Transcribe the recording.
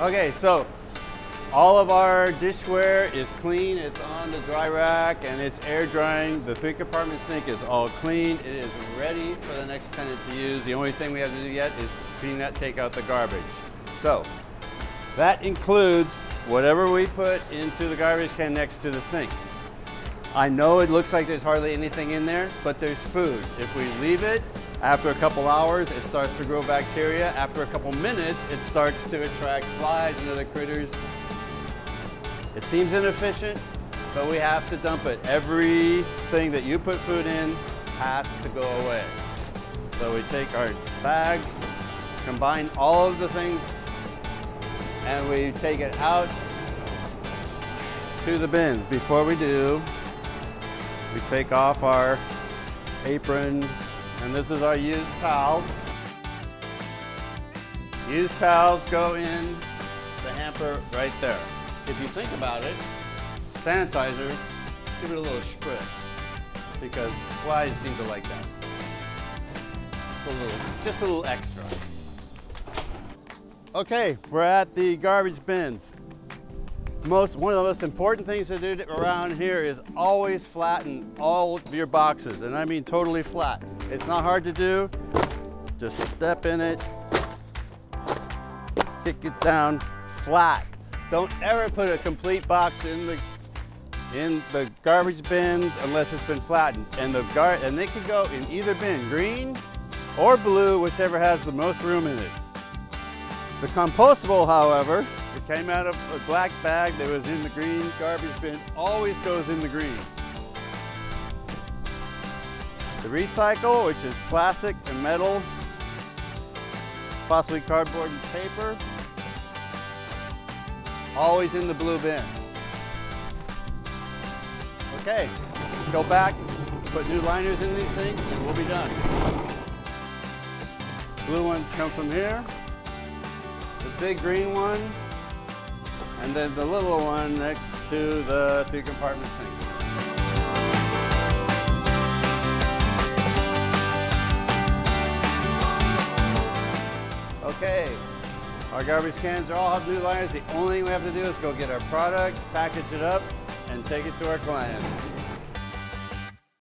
Okay, so all of our dishware is clean. It's on the dry rack and it's air drying. The three compartment sink is all clean. It is ready for the next tenant to use. The only thing we have to do yet is clean that, take out the garbage. So that includes whatever we put into the garbage can next to the sink. I know it looks like there's hardly anything in there, but there's food. If we leave it, after a couple hours, it starts to grow bacteria. After a couple minutes, it starts to attract flies and other critters. It seems inefficient, but we have to dump it. Everything that you put food in has to go away. So we take our bags, combine all of the things, and we take it out to the bins. Before we do, we take off our apron, and this is our used towels. Used towels go in the hamper right there. If you think about it, sanitizer, give it a little spritz because flies seem to like that. A little, just a little extra. Okay, we're at the garbage bins most one of the most important things to do around here is always flatten all of your boxes and I mean totally flat it's not hard to do. Just step in it. Kick it down flat. Don't ever put a complete box in the in the garbage bins unless it's been flattened. And the gar and they can go in either bin green or blue whichever has the most room in it. The compostable however it came out of a black bag that was in the green garbage bin, always goes in the green. The recycle, which is plastic and metal, possibly cardboard and paper, always in the blue bin. Okay, let's go back, put new liners in these things, and we'll be done. Blue ones come from here. The big green one and then the little one next to the three compartment sink. Okay, our garbage cans are all have new liners. The only thing we have to do is go get our product, package it up, and take it to our clients.